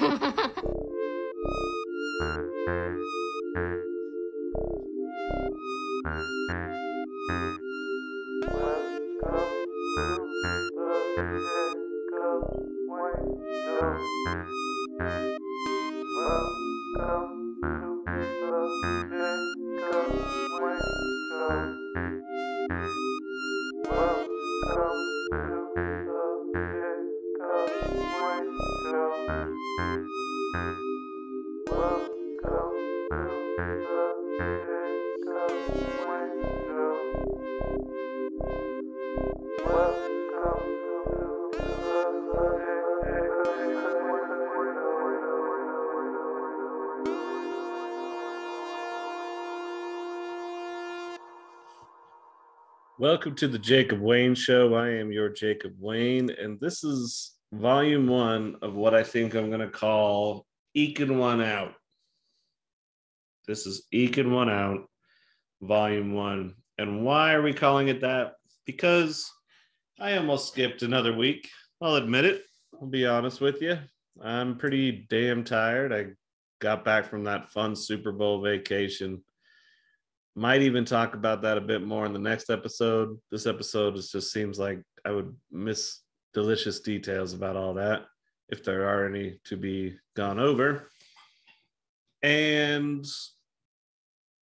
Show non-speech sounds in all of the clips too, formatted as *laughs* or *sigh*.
Thank *laughs* *laughs* you. Welcome to the Jacob Wayne Show. I am your Jacob Wayne, and this is volume one of what I think I'm going to call Eking One Out. This is Eking One Out, volume one. And why are we calling it that? Because I almost skipped another week. I'll admit it. I'll be honest with you. I'm pretty damn tired. I got back from that fun Super Bowl vacation might even talk about that a bit more in the next episode. This episode just seems like I would miss delicious details about all that if there are any to be gone over. And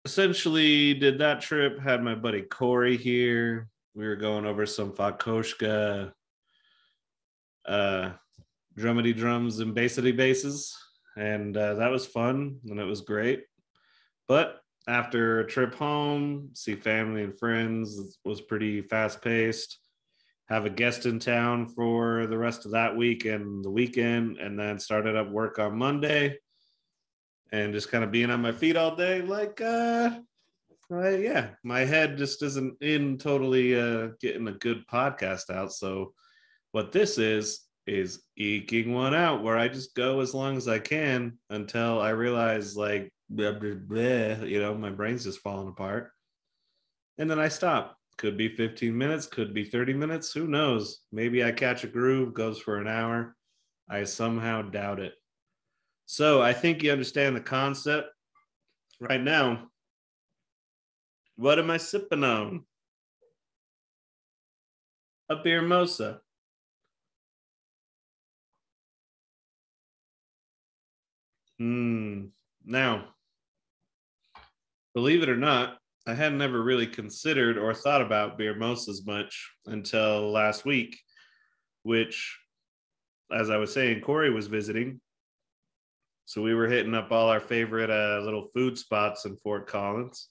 essentially did that trip, had my buddy Corey here. We were going over some Fakoshka uh drumedy drums and bassity basses. And uh, that was fun and it was great. But after a trip home, see family and friends was pretty fast paced. Have a guest in town for the rest of that week and the weekend, and then started up work on Monday. And just kind of being on my feet all day, like, uh, yeah, my head just isn't in totally uh, getting a good podcast out. So, what this is is eking one out, where I just go as long as I can until I realize, like, blah, blah, blah, you know, my brain's just falling apart. And then I stop. Could be 15 minutes, could be 30 minutes. Who knows? Maybe I catch a groove, goes for an hour. I somehow doubt it. So I think you understand the concept. Right now, what am I sipping on? A beer mosa. Hmm. Now, believe it or not, I had never really considered or thought about beer most as much until last week, which, as I was saying, Corey was visiting. So we were hitting up all our favorite uh, little food spots in Fort Collins.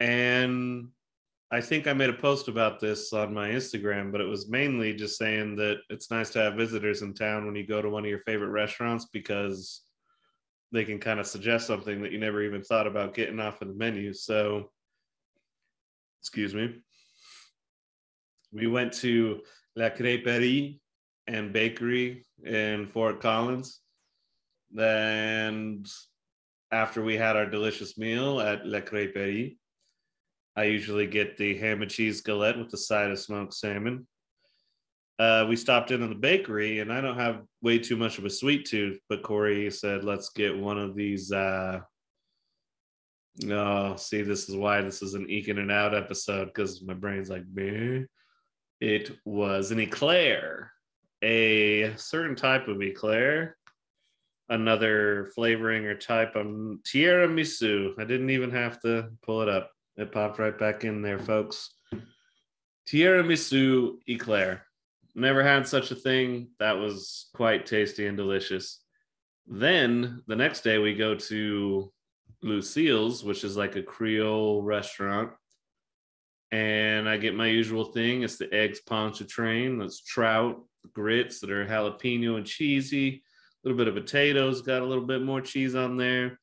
And I think I made a post about this on my Instagram, but it was mainly just saying that it's nice to have visitors in town when you go to one of your favorite restaurants because they can kind of suggest something that you never even thought about getting off of the menu. So, excuse me. We went to La Crêperie and Bakery in Fort Collins. Then, after we had our delicious meal at La Crêperie, I usually get the ham and cheese galette with the side of smoked salmon uh, we stopped in on the bakery, and I don't have way too much of a sweet tooth, but Corey said, let's get one of these. Uh, no, oh, see, this is why this is an eking and out episode because my brain's like, Meh. it was an eclair, a certain type of eclair, another flavoring or type of tiramisu. I didn't even have to pull it up; it popped right back in there, folks. Tiramisu eclair never had such a thing. That was quite tasty and delicious. Then the next day we go to Lucille's, which is like a Creole restaurant. And I get my usual thing. It's the eggs pontchartrain. That's trout, grits that are jalapeno and cheesy. A little bit of potatoes, got a little bit more cheese on there.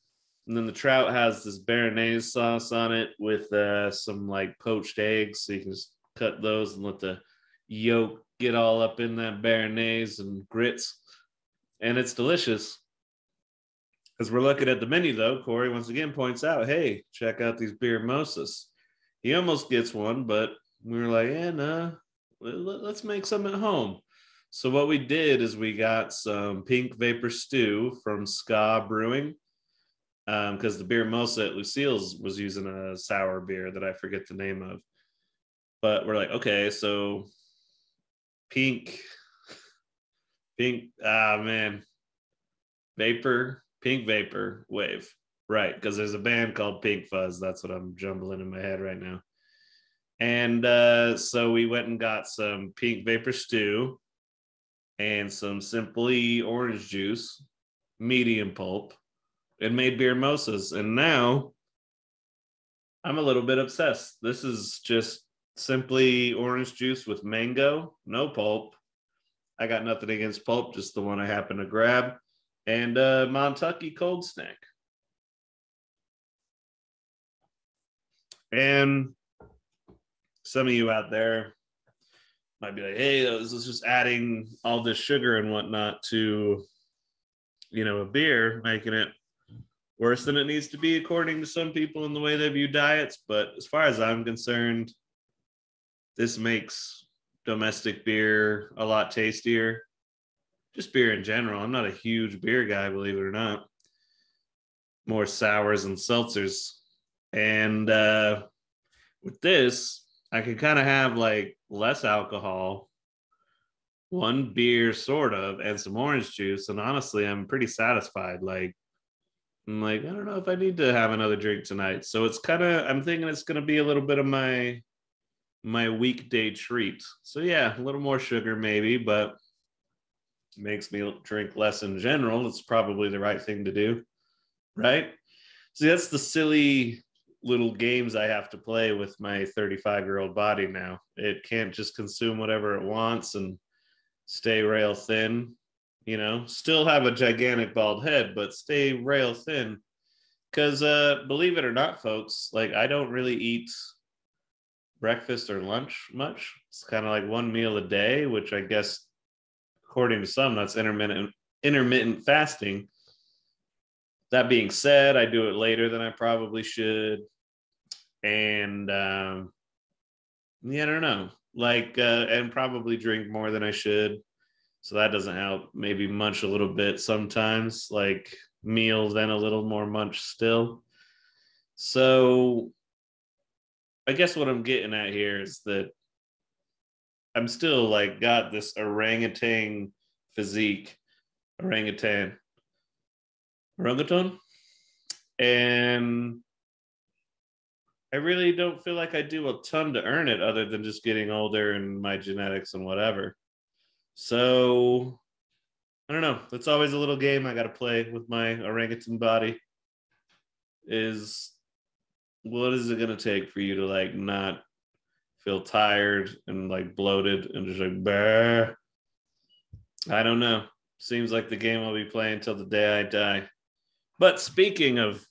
And then the trout has this béarnaise sauce on it with uh, some like poached eggs. So you can just cut those and let the yolk get all up in that béarnaise and grits, and it's delicious. As we're looking at the menu, though, Corey once again points out, "Hey, check out these beer mosas." He almost gets one, but we were like, "Yeah, nah, let's make some at home." So what we did is we got some pink vapor stew from Ska Brewing because um, the beer Mosa at Lucille's was using a sour beer that I forget the name of. But we're like, okay, so pink, pink, ah man, vapor, pink vapor wave. Right, because there's a band called Pink Fuzz. That's what I'm jumbling in my head right now. And uh, so we went and got some pink vapor stew and some simply orange juice, medium pulp, and made beer mosas. And now I'm a little bit obsessed. This is just simply orange juice with mango, no pulp. I got nothing against pulp, just the one I happen to grab. And uh Montucky cold snack. And some of you out there might be like, hey, this is just adding all this sugar and whatnot to, you know, a beer, making it worse than it needs to be, according to some people in the way they view diets. But as far as I'm concerned, this makes domestic beer a lot tastier. Just beer in general. I'm not a huge beer guy, believe it or not. More sours and seltzers. And uh, with this, I can kind of have like less alcohol, one beer, sort of, and some orange juice. And honestly, I'm pretty satisfied. Like, I'm like, I don't know if I need to have another drink tonight. So it's kind of, I'm thinking it's going to be a little bit of my my weekday treat. So yeah, a little more sugar maybe, but makes me drink less in general. It's probably the right thing to do, right? See, that's the silly little games I have to play with my 35 year old body now. It can't just consume whatever it wants and stay rail thin, you know, still have a gigantic bald head, but stay rail thin. Because uh, believe it or not, folks, like I don't really eat breakfast or lunch much. It's kind of like one meal a day, which I guess, according to some, that's intermittent intermittent fasting that being said, I do it later than I probably should. And um, yeah, I don't know. Like, uh, and probably drink more than I should. So that doesn't help. Maybe munch a little bit sometimes, like meal, then a little more munch still. So I guess what I'm getting at here is that I'm still like got this orangutan physique, orangutan orangutan. And I really don't feel like I do a ton to earn it other than just getting older and my genetics and whatever. So I don't know. It's always a little game I got to play with my orangutan body. Is what is it going to take for you to like not feel tired and like bloated and just like bah? I don't know. Seems like the game I'll be playing till the day I die. But speaking of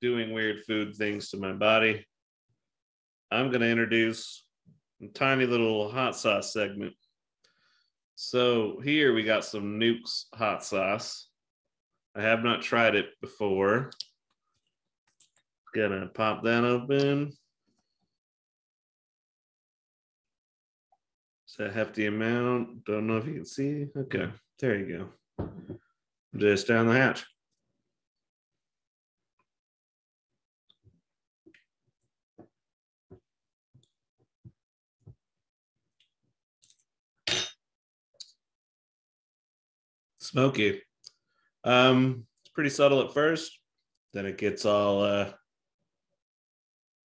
doing weird food things to my body, I'm going to introduce a tiny little hot sauce segment. So here we got some Newks hot sauce. I have not tried it before. Gonna pop that open. It's a hefty amount. Don't know if you can see. Okay, there you go. Just down the hatch. Smoky. Um, it's pretty subtle at first. Then it gets all, uh,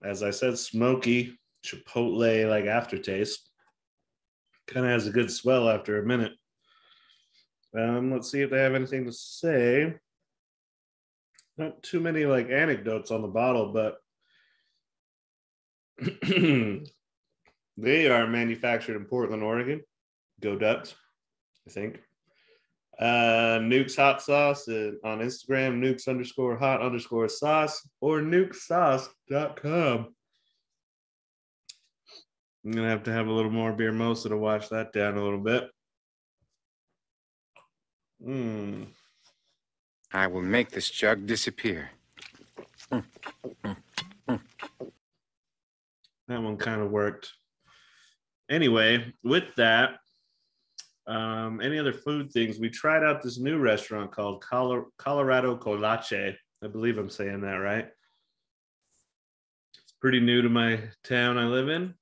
as I said, smoky, chipotle like aftertaste. Kind of has a good swell after a minute. Um, let's see if they have anything to say. Not too many like anecdotes on the bottle, but *clears throat* they are manufactured in Portland, Oregon. Go Ducks, I think. Uh, Newks hot sauce on Instagram, newks underscore hot underscore sauce or nukesauce.com. I'm gonna have to have a little more beer mosa to wash that down a little bit. Mm. I will make this jug disappear. That one kind of worked. Anyway, with that, Um, any other food things? We tried out this new restaurant called Colorado Kolache. I believe I'm saying that right. It's pretty new to my town I live in.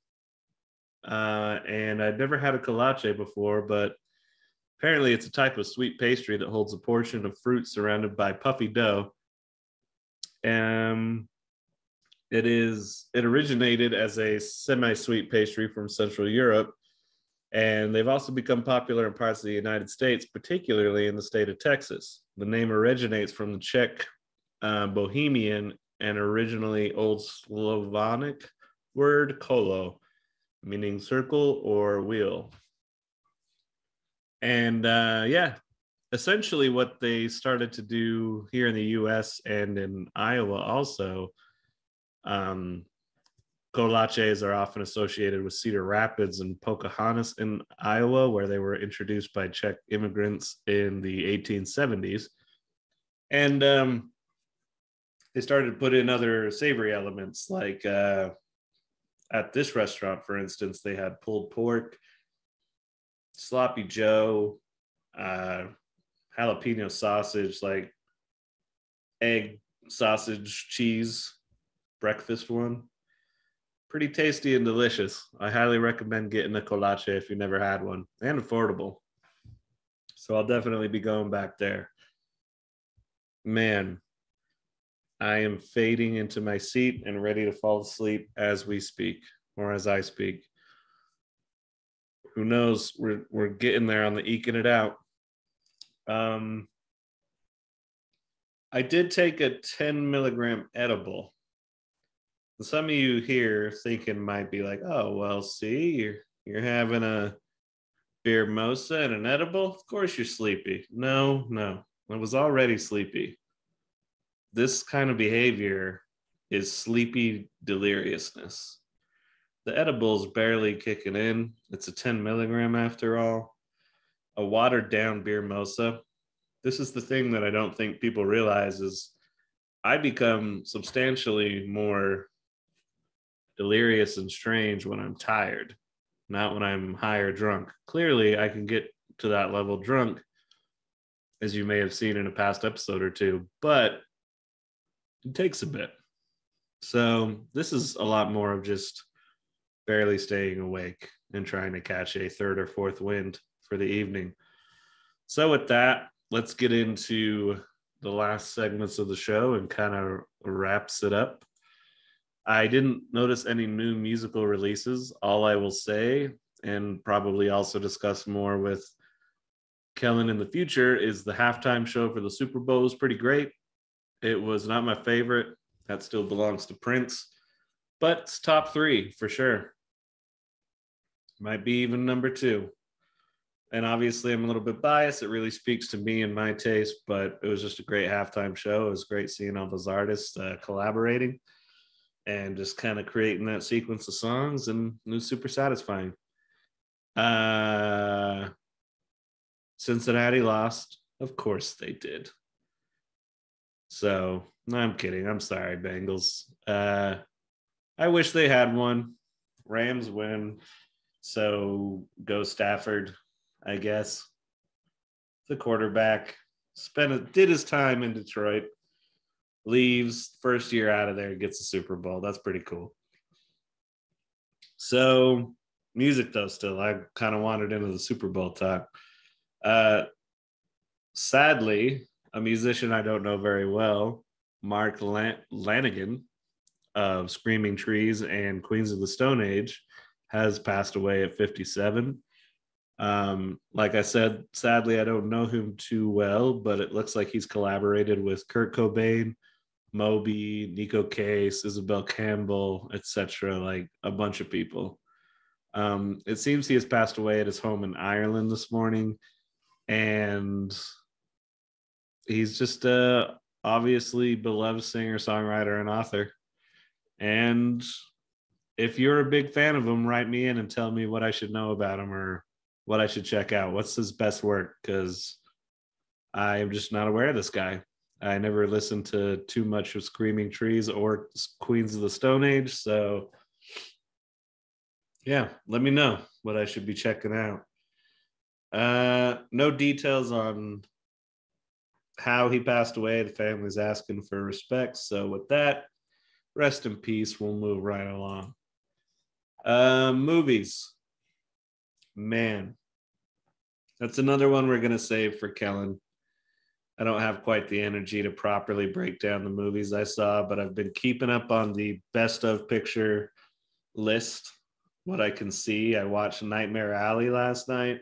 Uh, and I'd never had a kolache before, but apparently it's a type of sweet pastry that holds a portion of fruit surrounded by puffy dough. Um, it is it originated as a semi-sweet pastry from Central Europe, and they've also become popular in parts of the United States, particularly in the state of Texas. The name originates from the Czech uh, Bohemian and originally Old Slavonic word kolo, meaning circle or wheel. And uh, yeah, essentially what they started to do here in the US and in Iowa also. Um, Kolaches are often associated with Cedar Rapids and Pocahontas in Iowa, where they were introduced by Czech immigrants in the 1870s. And um, they started to put in other savory elements, like uh, at this restaurant, for instance, they had pulled pork, sloppy Joe, uh, jalapeno sausage, like egg, sausage, cheese, breakfast one. Pretty tasty and delicious. I highly recommend getting a kolache if you never had one and affordable. So I'll definitely be going back there. Man, I am fading into my seat and ready to fall asleep as we speak or as I speak. Who knows? We're, we're getting there on the eking it out. Um, I did take a 10 milligram edible. Some of you here thinking might be like, oh, well, see, you're, you're having a beer mosa and an edible. Of course you're sleepy. No, no, I was already sleepy. This kind of behavior is sleepy deliriousness. The edible's barely kicking in. It's a 10 milligram after all a watered down beer mosa. This is the thing that I don't think people realize is I become substantially more delirious and strange when I'm tired, not when I'm high or drunk. Clearly, I can get to that level drunk, as you may have seen in a past episode or two, but it takes a bit. So, this is a lot more of just barely staying awake and trying to catch a third or fourth wind for the evening. So, with that, let's get into the last segments of the show and kind of wraps it up. I didn't notice any new musical releases. All I will say, and probably also discuss more with Kellen in the future, is the halftime show for the Super Bowl was pretty great. It was not my favorite. That still belongs to Prince, but it's top three for sure. Might be even number two and obviously I'm a little bit biased. It really speaks to me and my taste, but it was just a great halftime show. It was great seeing all those artists uh, collaborating and just kind of creating that sequence of songs, and it was super satisfying. Uh, Cincinnati lost, of course they did. So no, I'm kidding. I'm sorry, Bengals. Uh, I wish they had one. Rams win. So go Stafford. I guess. The quarterback spent did his time in Detroit, leaves first year out of there, gets the Super Bowl. That's pretty cool. So music though, still I kind of wandered into the Super Bowl talk. Uh, sadly, a musician I don't know very well, Mark Lan- Lanegan of Screaming Trees and Queens of the Stone Age, has passed away at 57. Um, like I said, sadly, I don't know him too well, but it looks like he's collaborated with Kurt Cobain, Moby, Neko Case, Isobel Campbell, etc., like a bunch of people. Um, it seems he has passed away at his home in Ireland this morning, and he's just a obviously beloved singer, songwriter, and author. And if you're a big fan of him, write me in and tell me what I should know about him or what I should check out. What's his best work? Because I am just not aware of this guy. I never listened to too much of Screaming Trees or Queens of the Stone Age. So, yeah, let me know what I should be checking out. Uh, no details on how he passed away. The family's asking for respect. So with that, rest in peace. We'll move right along. Uh, movies. Man, that's another one we're gonna save for Kellen. I don't have quite the energy to properly break down the movies I saw, but I've been keeping up on the best of picture list. What I can see, I watched Nightmare Alley last night,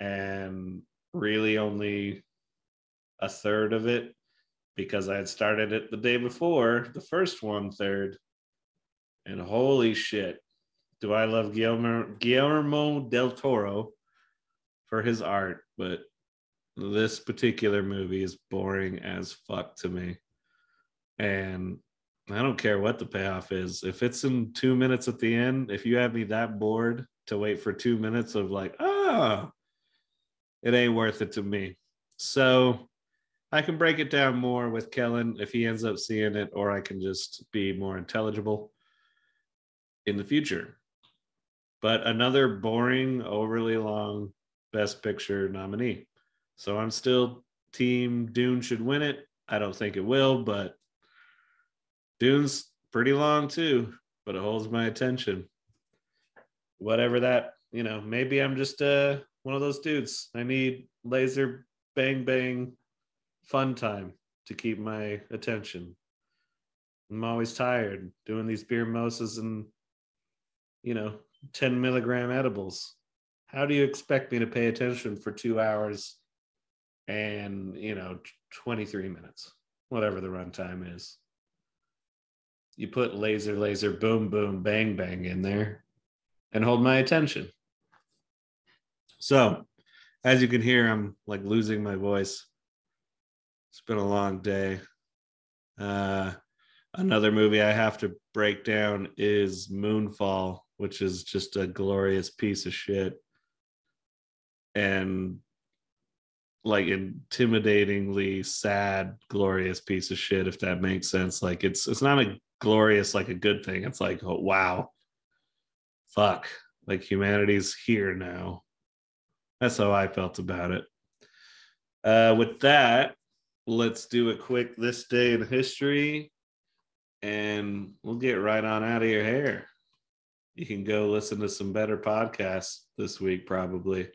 and really only a third of it because I had started it the day before, the first one third. And holy shit, do I love Guillermo, Guillermo del Toro for his art, but this particular movie is boring as fuck to me. And I don't care what the payoff is. If it's in two minutes at the end, if you have me that bored to wait for two minutes of like, ah, oh, it ain't worth it to me. So I can break it down more with Kellen if he ends up seeing it, or I can just be more intelligible in the future. But another boring, overly long Best Picture nominee. So I'm still team Dune should win it. I don't think it will, but Dune's pretty long too, but it holds my attention. Whatever that, you know, maybe I'm just uh one of those dudes. I need laser bang bang fun time to keep my attention. I'm always tired doing these beer moses and, you know, 10 milligram edibles. How do you expect me to pay attention for two hours and, you know, 23 minutes, whatever the runtime is? You put laser, laser, boom, boom, bang, bang in there and hold my attention. So, as you can hear, I'm like losing my voice. It's been a long day. Uh, another movie I have to break down is Moonfall, which is just a glorious piece of shit. And like intimidatingly sad, glorious piece of shit, if that makes sense. Like it's it's not a glorious like a good thing. It's like, oh wow. Fuck. Like humanity's here now. That's how I felt about it. Uh, with that, let's do a quick this day in history and we'll get right on out of your hair. You can go listen to some better podcasts this week, probably.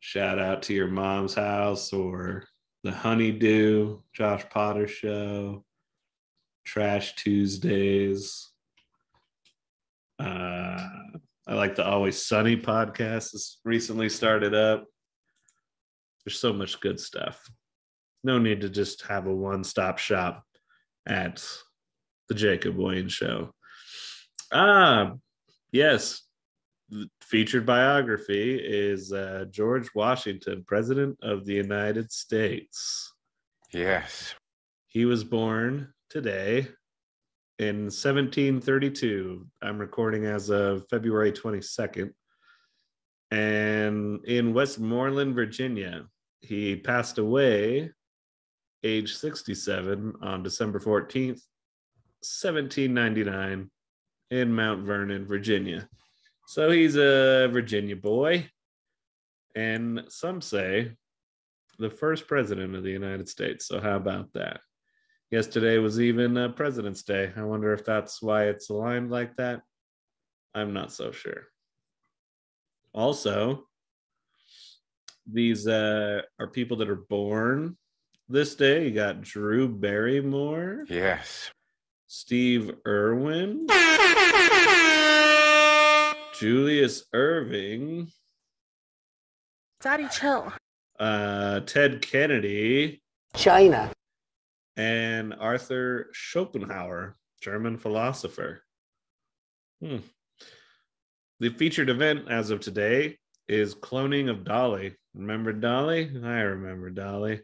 Shout out to your mom's house or the Honeydew, Josh Potter show, Trash Tuesdays. Uh, I like the Always Sunny podcast. It's recently started up. There's so much good stuff no need to just have a one-stop shop at the Jacob Wayne show. Ah, yes. Featured biography is uh, George Washington, President of the United States. Yes. He was born today in 1732. I'm recording as of February 22nd. And in Westmoreland, Virginia, he passed away age 67 on December 14th, 1799, in Mount Vernon, Virginia. So he's a Virginia boy. And some say the first president of the United States. So, how about that? Yesterday was even uh, President's Day. I wonder if that's why it's aligned like that. I'm not so sure. Also, these uh, are people that are born this day. You got Drew Barrymore. Yes. Steve Irwin. *laughs* Julius Erving. Daddy, chill. Uh, Ted Kennedy. China. And Arthur Schopenhauer, German philosopher. Hmm. The featured event as of today is cloning of Dolly. Remember Dolly? I remember Dolly.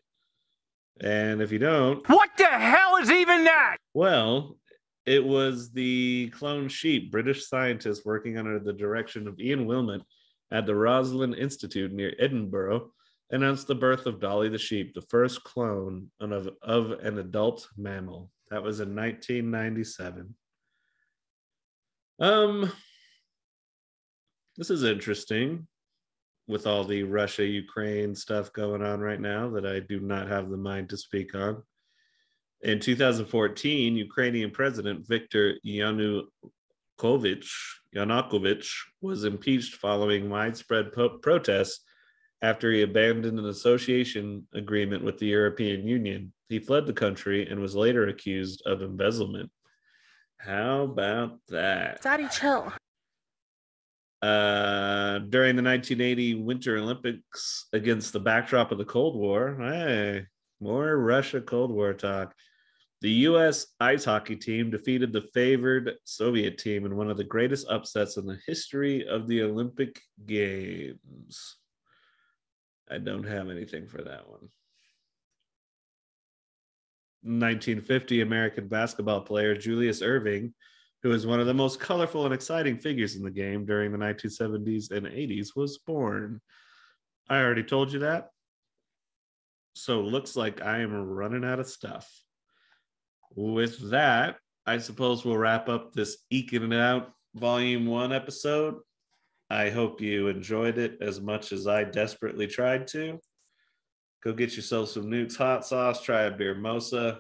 And if you don't, what the hell is even that? Well, it was the clone sheep, British scientists working under the direction of Ian Wilmut at the Roslin Institute near Edinburgh, announced the birth of Dolly the sheep, the first clone of, of an adult mammal. That was in 1997. Um, this is interesting. with all the Russia Ukraine stuff going on right now that I do not have the mind to speak on. In 2014, Ukrainian President Viktor Yanukovych Yanukovych was impeached following widespread po- protests after he abandoned an association agreement with the European Union. He fled the country and was later accused of embezzlement. How about that? Daddy, chill. Uh, during the 1980 Winter Olympics against the backdrop of the Cold War, hey, more Russia Cold War talk. The U.S. ice hockey team defeated the favored Soviet team in one of the greatest upsets in the history of the Olympic Games. I don't have anything for that one. 1950 American basketball player Julius Erving, who is one of the most colorful and exciting figures in the game during the 1970s and 80s, was born. I already told you that. So looks like I am running out of stuff. With that, I suppose we'll wrap up this Eking It Out Volume 1 episode. I hope you enjoyed it as much as I desperately tried to. Go get yourself some Newk's hot sauce, try a beer mosa,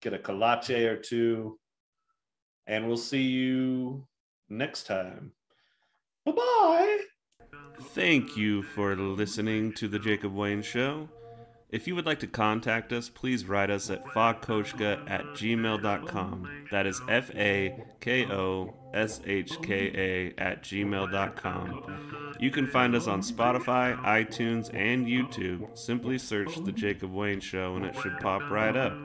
get a kolache or two, and we'll see you next time. Bye bye. Thank you for listening to The Jacob Wayne Show. If you would like to contact us, please write us at fakoshka at gmail.com. That is F A K O S H K A at gmail.com. You can find us on Spotify, iTunes, and YouTube. Simply search The Jacob Wayne Show and it should pop right up.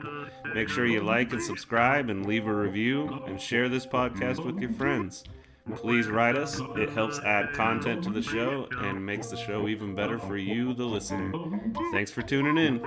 Make sure you like and subscribe and leave a review and share this podcast with your friends. Please write us. It helps add content to the show and makes the show even better for you, the listener. Thanks for tuning in.